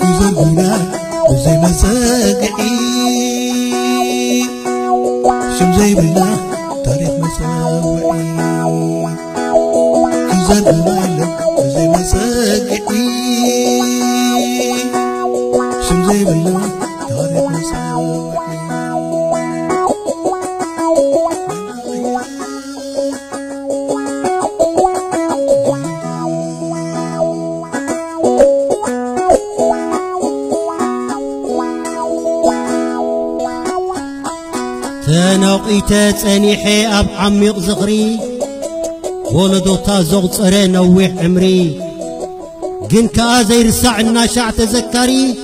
ጉዞጉና ብዙይ መዘግዒ ሽም ዘይብልና ታሪክ መፀውዒ ጉዘጉና ኢለ ብዙይ መዘግዒ ايتات انيحي أب عميق زغري. ولدو تا زغ صري نوح عمري. جنكا زي رسع الناشع تذكري.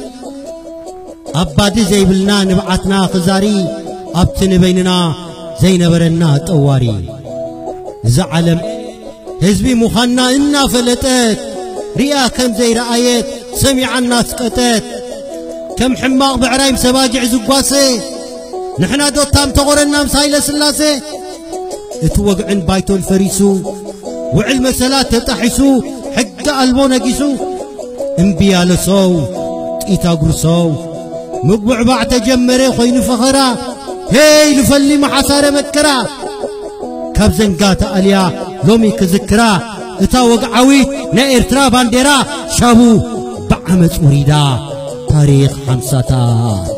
ابادي زي بلنا نبعتنا خزاري. ابتن بيننا زي نبرنا تواري. زعلم هزبي مخنا إنا فلتات رياكم زي رايت سمع الناس قتات كم حماق بعرايم سباجع زقواسي ንሕና ዶታም ተቖረና ምሳይለ ስላሴ እቲ ወግዕን ባይቶን ፈሪሱ ውዕል መሰላት ተጣሒሱ ሕጊ ኣልቦ ነጊሱ እምቢ ያለ ሰው ጢታ ጉርሰው ምግቡዕባዕ ተጀመረ ኾይኑ ፈኸራ ሄይ ልፈሊ መሓሳረ መከራ ካብ ዘንጋተ ኣልያ ሎሚ ክዝክራ እታ ወግዓዊት ናይ ኤርትራ ባንዴራ ሻቡ ብዓመፅ ውሪዳ ታሪኽ ሓምሳታት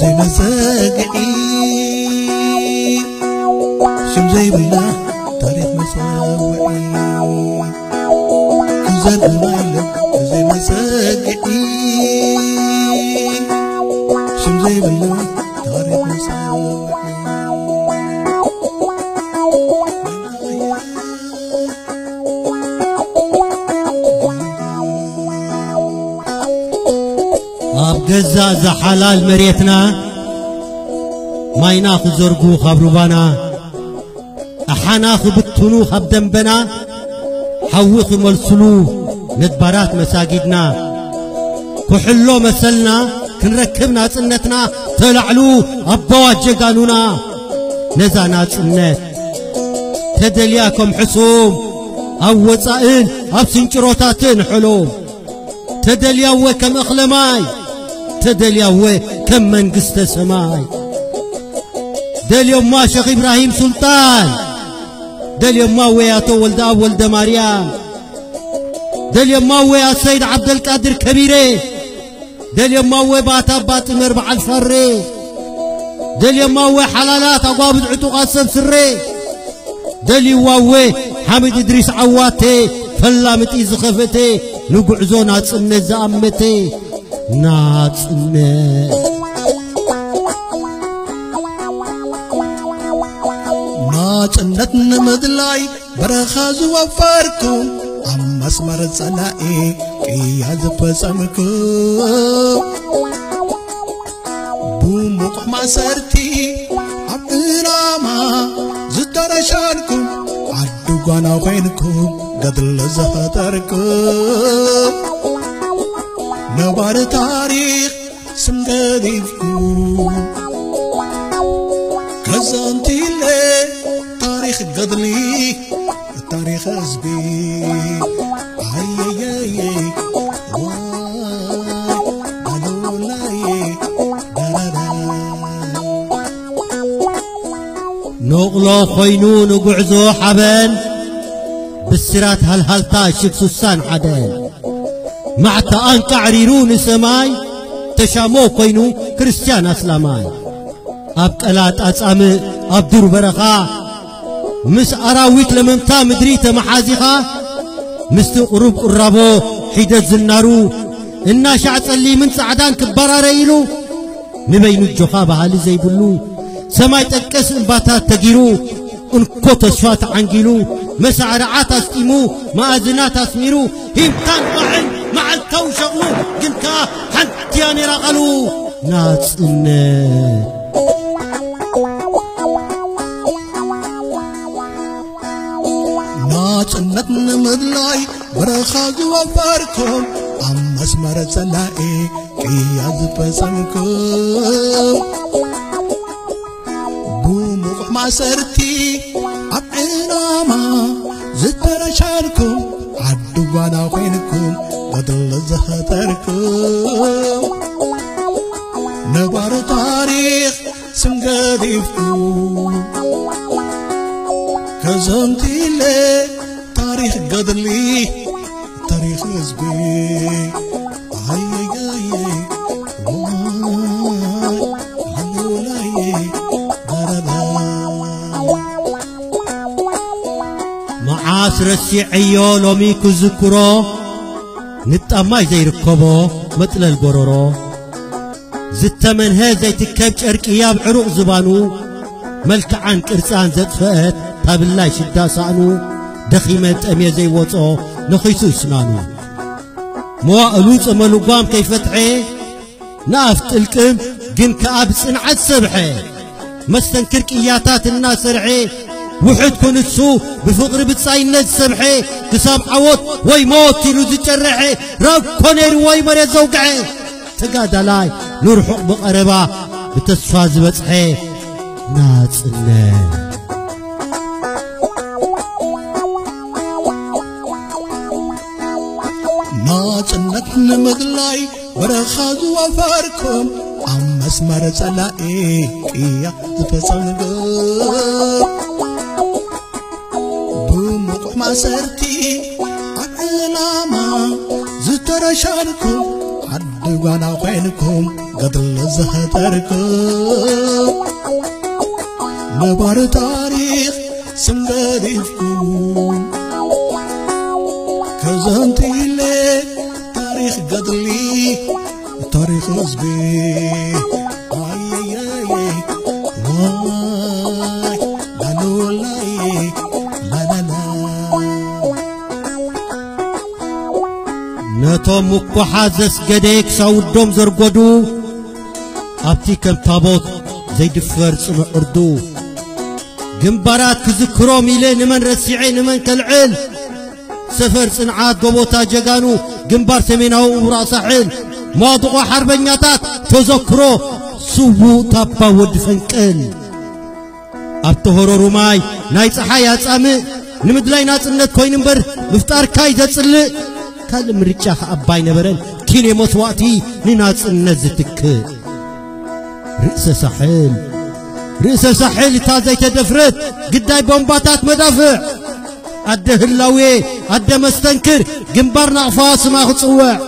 zai na zagaɗi shin zai baina tare masa waɗi zai baina zai na zagaɗi قزازة حلال مريتنا ما يناخو زرقو خبروبانا أحناخو بالتنوخ بدنبنا حوخو ملسلو ندبرات مساجدنا كحلو مسلنا كنركبنا سنتنا تلعلو أبوا جقانونا نزانا سنت تدلياكم حسوم. أو وصائن أبسنشروتاتين حلوم. تدليا وكم أخلماي تدليوه كم من قست سماي. دليو ما شيخ إبراهيم سلطان. دليو ما وياتو ولد أول مريم. دليو ما ويا سيد عبد القادر كبيري دليو ما ويا باتا باطمر بعد دل يوم ما ويا حلالات أقابض عتوقات سمسري دليو ما حمد إدريس عواتي فلا متي زخفتي نقعزونا تسمنا زامتي ናጽነት ናጽነት ንምድላይ በረኻ ዝወፈርኩም ኣብ መስመር ጸላኢ ቅያ ዝፈጸምኩም ብሙቕ ማሰርቲ ኣብ ዕላማ ዝደረሻልኩም ዓዲ ጓና ገድሊ ዝኸጠርኩም ነባሪ ታሪኽ ስም ገዲፍኩም ከዘንቲለ ታሪኽ ገድሊ ታሪኽ ህዝቢ ኣየየየ ኣሉላየ ዳራዳ ንቕሎ معتا أن قعريرون سماي تشامو كوينو كريستيان أسلاماي. أب قلات أصام أب دور برخا. مس أراويت لمنتا مدري تمحازيخا مس قروب قرابو حيدت زنارو إنا شعت اللي من سعدان كبار ريلو نبين الجخا بهالي زي بلو سماي تكس انباتات تجيرو انكو تشفات عنجيلو እንኮ ተስፋ ተዓንጊሉ መሳዕርዓት ኣስጢሙ ማእዝናት ኣስሚሩ ሂምታን ቋዕን መዓልታዊ ሸቕሉ ግን ከዓ ሓንቲያ ነይራ ቓሉ ናጽነት ናጽነት ንምድላይ በረኻ ዝወፈርኩም ኣብ መስመረ ጸላኤ ቅያ ዝፈጸምኩም ብሙቑሕ ማሰርቲ ቻልኩ? አድዋና ኾይንኩ በድል ዝኸተርኩ ነባር ታሪኽ ስምገዲፍኩ ከዘምቲለ ታሪኽ ገድሊ رسي عيالو ميكو ذكرو نتأماي زي ركبو مثل البرورو زتمن هذا تكبج أركياب عروق زبانو ملك عن كرسان زت فأت تابلاي شدا سانو دخيمة أمي زي وطو نخيسو سنانو موا ألوز أملو قام كيفتحي نافت الكم جن كأب سنعت سبحي مستنكرك إياتات الناس رعي እናሰርሐ ውሕድ ኮንሱ ብፍቕሪ ብጻይነት ዝሰብሐ ክሳብ ዓወት ወይ ሞት ኢሉ ዝጨርሐ ረኮ ነይሩ ወይ መሬት ዘውግዐ ተጋዳላይ ንርሑቕ ብቐረባ ብተስፋ ዝበጽሐ ናጽነት ናጽነት ንምግላይ በረኻ ዝወፈርኩም ኣብ መስመረ ጸላኤ ቅያ ዝፈጸምኩም ብሙቑሕ ማሰርቲ ኣብ ዕላማ ዝተረሻርኩም ዓዲ ጓና ኮይንኩም ገድሊ ዝኸተርኩም ነባሪ ታሪኽ ስም ገዲፍኩም ከዘንቲለ ታሪኽ ገድሊ ታሪኽ ህዝቢ ነቶም ምኳሓት ዘስገደ ክሳውዶም ዘርጐዱ ኣብቲ ከም ታቦት ዘይድፈር ጽኑዕ ዕርዱ። ግንባራት ክዝክሮም ኢለ ንመን ረሲዐ ንመን ከልዕል? ሰፈር ጽንዓት ጎቦታ ጀጋኑ ግንባር ሰሜናዊ ምብራቕ ሳሕል መዋድቖ ሓርበኛታት ተዘክሮ ስውእ ታባ ወዲ ፈንቅል። ኣብ ተሆረሩ ማይ ናይ ፀሓይ ኣጻምእ ንምድላይ ናጽነት ኮይኑ እምበር ምፍጣርካይ ዘጽልእ أكل مريتشا أباين نبرن كني مسواتي نناس النزتك رئس سحيل رئس سحيل تازي تدفرت قداي بومباتات مدافع أده اللوي أده مستنكر جنبار نعفاس ما خصوع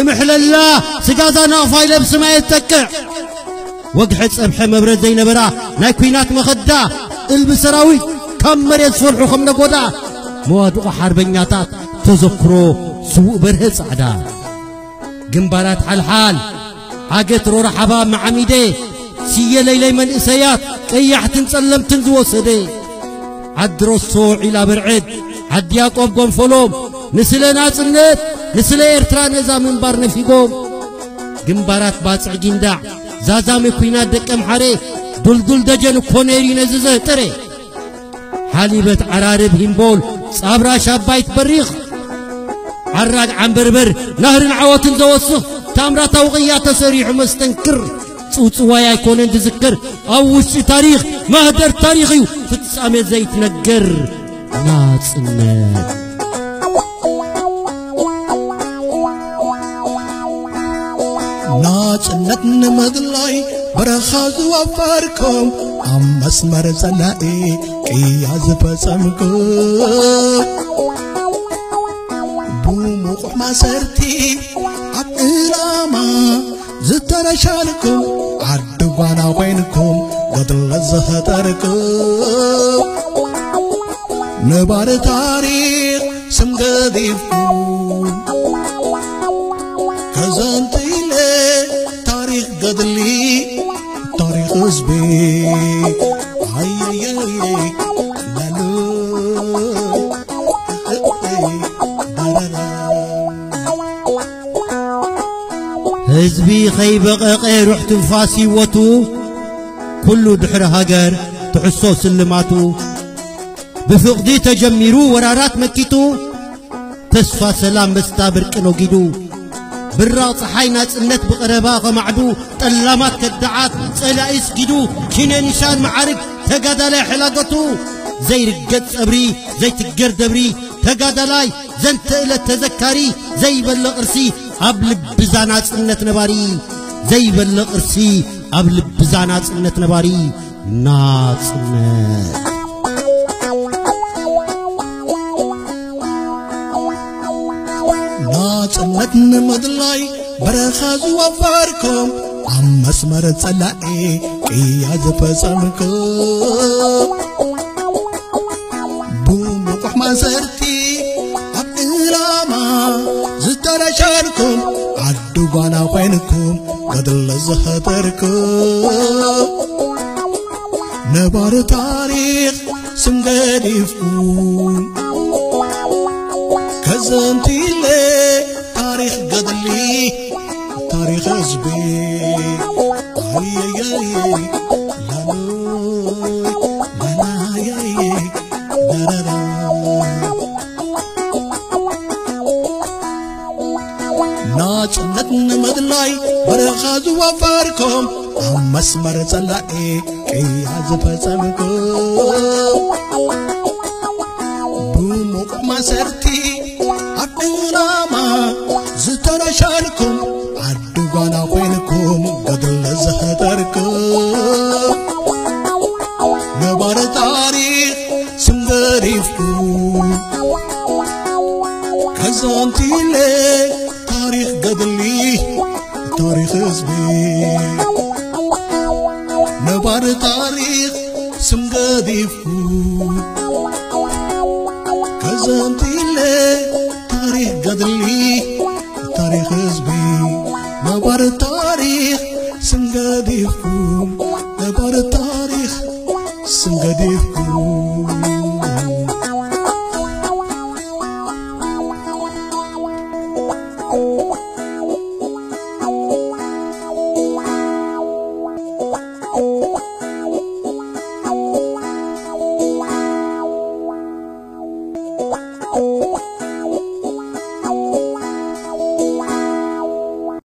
امحل الله سجازة نعفا يلبس ما يتكع وقحت أبحى مبرد زي نبرا ناكوينات مخدا البسراوي كم مريض فرحو خمنا قدا موادق حربنياتات تذكروا ስውእ በርሀ ጻዕዳ ግንባራት ሓልሓል ዓገት ሮራሓባ መዓሚደ ስየ ለይለይ መንእሰያት ቀያሕትን ጸለምትን ዝወሰደ ዓዲ ሮሶ ዒላ ብርዕድ ዓዲ ያቆብ ጐንፈሎም ንስለ ናጽነት ንስለ ኤርትራ ነዛ ምንባር ነፊጎም ግንባራት ባጽዕ ጊንዳዕ ዛዛመ ኲናት ደቀ ምሓሬ ዱልዱል ደጀን እኮ ነይሩ ነዚ ዘህጥረ ሓሊበት ዓራርብ ሂምቦል ጻብራሽ ኣባይት በሪኽ ዓራግ ዓንበርበር ናህርን ዓወትን ዘወስኽ ታምራታዊ ቅያ ተሰሪሑ መስተንክር ጽውጽዋይ ኣይኮነን ዝዝክር ኣብ ውሽጢ ታሪኽ ማህደር ታሪኽ እዩ ፍጻሜ ዘይትነገር ናጽነት ናጽነት ንምግላይ በረኻ ዝወፈርኩም ኣብ መስመር ጸላኢ ቅያ ዝፈጸምኩም ማሰርቴ አጥላማ ዝተረሻልኩ አድጓና ወይንኩ ገድለ ዘኸጠርኩ ነባር ታሪክ ስም ገዲፍኩ ከዘንት ኢለ ታሪክ ገድሊ ታሪክ ህዝቤ هزبي خيبق غير رحت فاسي وتو. كل دحر هاجر تحسو سلماتو. بفقدي تجمرو ورارات مكيتو. تسفى سلام بستابر كنو قيدو بالراط حينا ناصنت بقربا معدو طلامات كدعات صلا اسجدو كنا نسان معارك تقادلا حلاقتو. زي رقد صبري زي تقرد أبري تقادلاي زنت إلى تذكاري. زي بلغرسي ኣብ ልብዛ ናጽነት ነባሪ ዘይበለ ቅርሲ ኣብ ልብዛ ናጽነት ነባሪ ናጽነት ናጽነት ንምድላይ በረኻ ዝወፈርኩም ኣብ መስመር ጸላኤ ቅያ ዝፈጸምኩም ባይንኩም ገድለ ዘኸጠርኩ ነባር ታሪክ ስንገዲፍኩ ከዘንቲ በረኻ ዝወፈርኩም ኣብ መስመር ጸላኤ ቅያ ዝፈጸምኩም ብሙቕ ማሰርቲ ኣብ ዕላማ ዝተረሸርኩም ዓዲ ጓና ኮይንኩም ገድለ ዝኸተርኩም ነባሪ ታሪኽ ስም ገዲፍኩም ከዘንቲለ ታሪኽ ገድሊ ታሪኽ ህዝቢ ነባሪ ታሪኽ ስም ገዲፍኩም ከዘንቲለ ታሪኽ ገድሊ ታሪኽ ህዝቢ ነባሪ ታሪኽ ስም ገዲፍኩም ነባሪ ታሪኽ ስም ገዲፍኩም